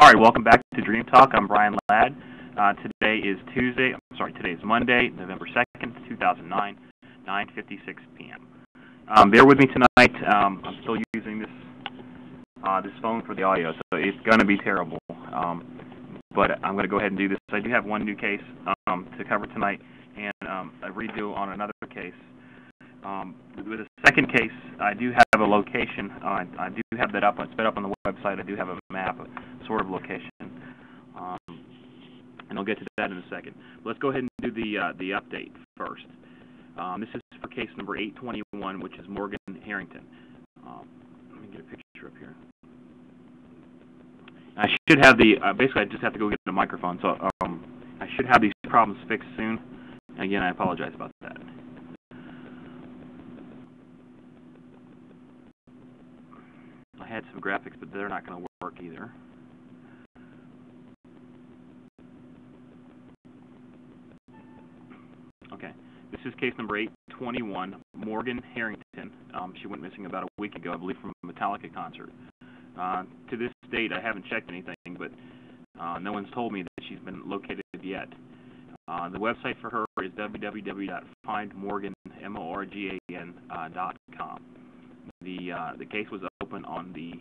All right, welcome back to Dream Talk. I'm Brian Ladd. Uh, today is Tuesday. I'm sorry, today is Monday, November 2nd, 2009, 9:56 p.m. Um, bear with me tonight. Um, I'm still using this uh, this phone for the audio, so it's going to be terrible. Um, but I'm going to go ahead and do this. I do have one new case um, to cover tonight, and um, a redo on another case. Um, with the second case, I do have a location. Uh, I do have that up. It's been up on the website. I do have a map, a sort of location, um, and I'll get to that in a second. Let's go ahead and do the uh, the update first. Um, this is for case number 821, which is Morgan Harrington. Um, let me get a picture up here. I should have the, uh, basically I just have to go get a microphone, so um, I should have these problems fixed soon. Again, I apologize about that. I had some graphics, but they're not going to work either. Okay, this is case number 821, Morgan Harrington. Um, she went missing about a week ago, I believe, from a Metallica concert. Uh, to this date, I haven't checked anything, but uh, no one's told me that she's been located yet. Uh, the website for her is www.findmorgan.com. The uh, the case was open on the,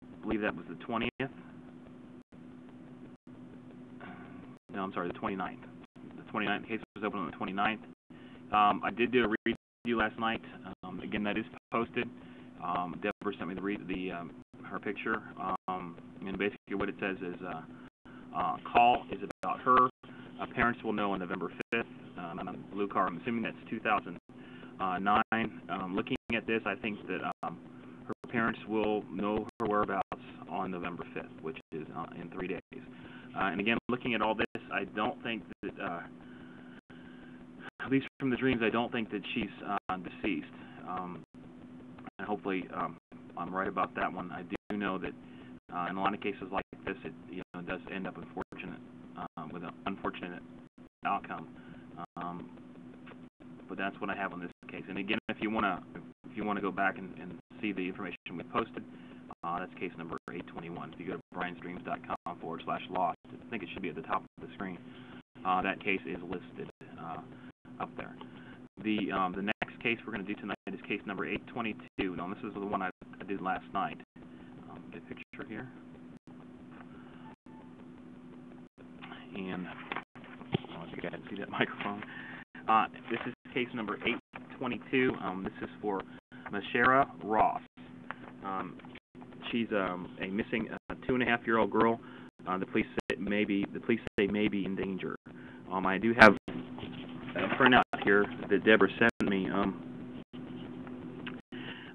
I believe that was the 20th. No, I'm sorry, the 29th. The 29th case was open on the 29th. Um, I did do a review last night. Um, again, that is posted. Um, Deborah sent me the, re the um, her picture, um, and basically what it says is uh, uh, call is about her. Uh, parents will know on November 5th. Um, blue car. I'm assuming that's 2009. Um, looking at this, I think that um, her parents will know her whereabouts on November 5th, which is uh, in three days. Uh, and again, looking at all this, I don't think that, uh, at least from the dreams, I don't think that she's uh, deceased. Um, and hopefully um, I'm right about that one. I do know that uh, in a lot of cases like this, it you know does end up unfortunate uh, with an unfortunate outcome. Um, that's what I have on this case. And again, if you want to if you want to go back and, and see the information we posted, uh, that's case number 821. If you go to briansdreams.com forward slash lost, I think it should be at the top of the screen. Uh, that case is listed uh, up there. The um, the next case we're going to do tonight is case number 822. Now this is the one I, I did last night. Um, get a picture here. And I want you guys see that microphone. Uh, this is case number 822. Um, this is for Masaraha Ross. Um, she's um, a missing uh, two and a half year old girl. Uh, the police say may be the police say may be in danger. Um, I do have a printout here that Deborah sent me. Um,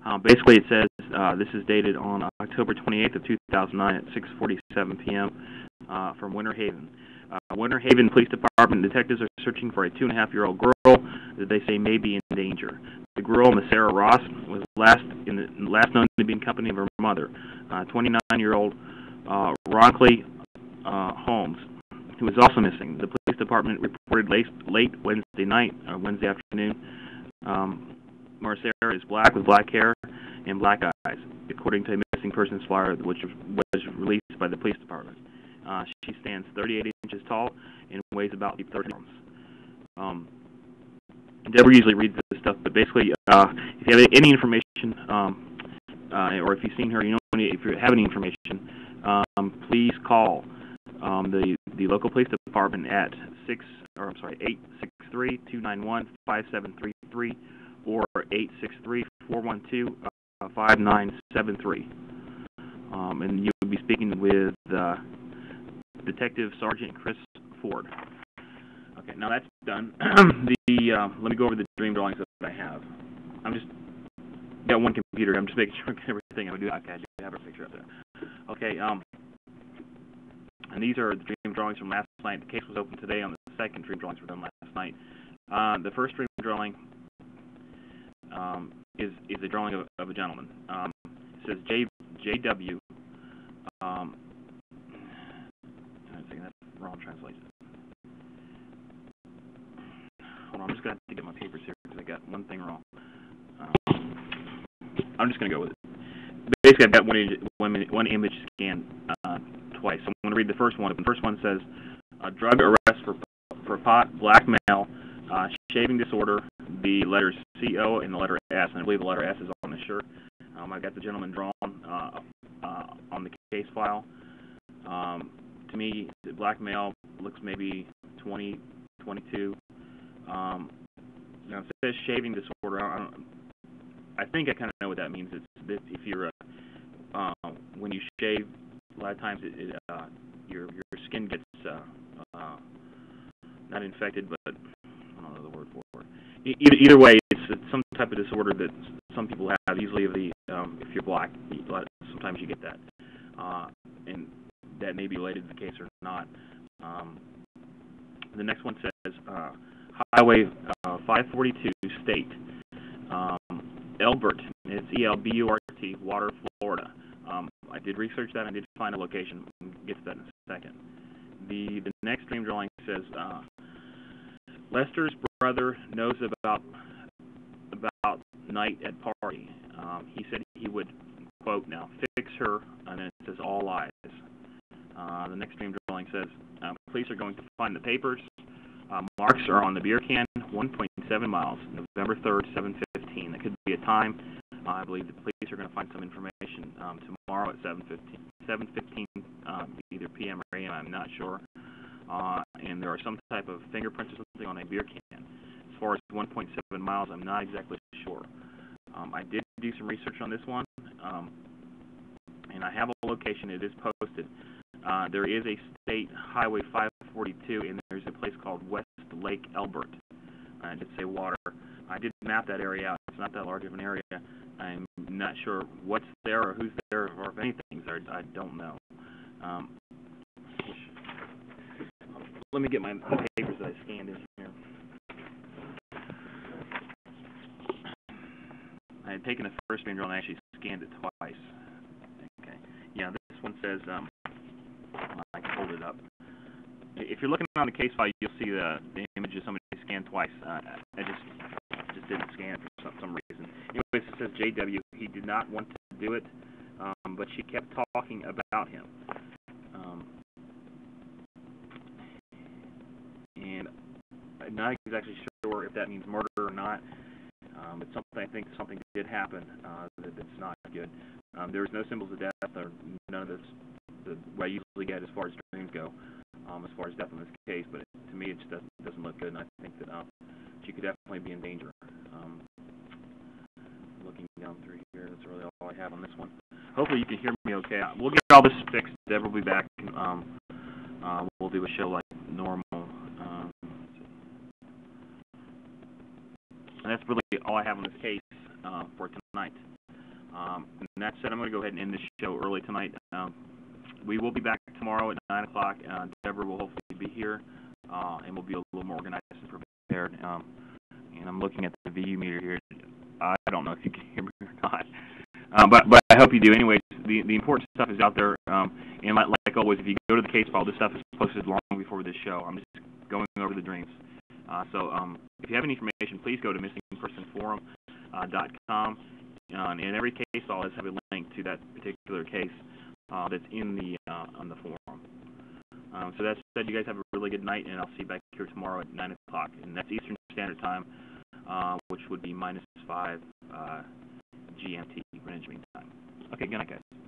uh, basically, it says uh, this is dated on October 28th of 2009 at 6:47 p.m. Uh, from Winter Haven. Uh, Winter Haven Police Department detectives are searching for a two and a half year old girl that they say may be in danger. The girl, Masaraha Ross, was last in the, last known to be in company of her mother, 29 year old uh, Ronkley uh, Holmes, who is also missing. The police department reported late, late Wednesday night or Wednesday afternoon. Um, Masaraha is black with black hair and black eyes, according to a missing persons flyer which was released by the police department. Uh, she stands 38 inches tall and weighs about 30 pounds. Um, Deborah usually reads this stuff, but basically, uh, if you have any information, um, uh, or if you've seen her, you know, if you have any information, um, please call um, the the local police department at six, or I'm sorry, eight six three two nine one five seven three three, or eight six three four one two uh, five nine seven three. Um, and you will be speaking with uh, Detective Sergeant Chris Ford. Okay, now that's done. the uh, let me go over the dream drawings that I have. I'm just got one computer. I'm just making sure everything I'm gonna do. Okay, I do have a picture up there. Okay, um, and these are the dream drawings from last night. The case was open today on the second dream drawings were done last night. Uh, the first dream drawing um, is is a drawing of, of a gentleman. Um, it says J JW. Um, I think that's wrong translation. Hold on, I'm just gonna have to get my papers here because I got one thing wrong. Um, I'm just gonna go with it. basically, I've got one, one, one image scanned uh, twice. I'm going to read the first one. The first one says, drug arrest for for pot, blackmail, uh, shaving disorder, the letters C-O and the letter S, and I believe the letter S is on the shirt. Um, I've got the gentleman drawn uh, uh, on the case file. Um, to me, the blackmail looks maybe 20, 22. Um, now it says shaving disorder. I, don't, I think I kind of know what that means. It's that if you're uh, uh, when you shave, a lot of times it, it, uh, your your skin gets uh, uh, not infected, but I don't know the word for it. Either, either way, it's, it's some type of disorder that some people have. Usually, the um, if you're black, sometimes you get that, uh, and that may be related to the case or not. Um, the next one says uh, Highway uh, 542 State, um, Elbert. It's E L B U R T, Water, Florida. Um, I did research that. I did find a location. We'll get to that in a second. The the next dream drawing says uh, Lester's brother knows about about night at party. Um, he said he would quote now fix her, and then it says all lies. Uh, the next dream drawing says uh, police are going to find the papers. Uh, marks are on the beer can, 1.7 miles, November 3rd, 7:15. That could be a time. I believe the police are going to find some information um, tomorrow at 7:15. 7:15, um, either PM or AM. I'm not sure. Uh, and there are some type of fingerprints or something on a beer can. As far as 1.7 miles, I'm not exactly sure. Um, I did do some research on this one, um, and I have a location. It is posted. Uh, there is a state highway 542, and there's a place called West Lake Elbert. I did say water. I did map that area out. It's not that large of an area. I'm not sure what's there or who's there or if anything's there. I don't know. Um, let me get my papers that I scanned in here. I had taken the first manual and I actually scanned it twice. Okay. Yeah, this one says, um, I hold it up. If you're looking on the case file, you'll see the, the images somebody scanned twice. Uh, I just, just didn't scan for some, some reason. Anyways, it says JW. He did not want to do it, um, but she kept talking about him. Um, and I'm not exactly sure if that means murder or not. Um, it's something I think something did happen uh, that, that's not good. Um, there was no symbols of death or none of this. The what I usually get as far as dreams go, um, as far as death in this case. But to me, it just doesn't doesn't look good, and I think that uh, she could definitely be in danger. Um, looking down through here, that's really all I have on this one. Hopefully, you can hear me okay. We'll get all this fixed. Deborah will be back. Um, uh, we'll do a show like normal. Um, and that's really all I have on this case uh, for tonight. Um, and that said, I'm going to go ahead and end this show early tonight. Um, we will be back tomorrow at 9 o'clock. Uh, Deborah will hopefully be here, uh, and we'll be a little more organized and prepared. Um, and I'm looking at the VU meter here. I don't know if you can hear me or not. Um, but, but I hope you do. Anyways, the, the important stuff is out there. Um, and like, like always, if you go to the case file, this stuff is posted long before this show. I'm just going over the dreams. Uh, so um, if you have any information, please go to missingpersonforum.com. Uh, and in every case file has have a link to that particular case uh, that's in the uh, on the forum. Um, so that said, you guys have a really good night, and I'll see you back here tomorrow at 9 o'clock. And that's Eastern Standard Time, uh, which would be minus 5 uh, GMT, Greenwich Mean Time. Okay, good night, guys.